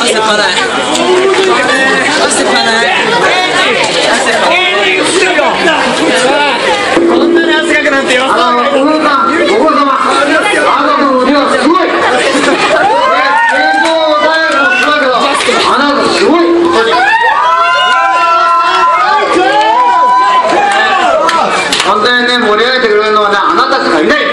汗ぱない汗ぱない。汗ぱないこんなに汗かくなんてよ很累。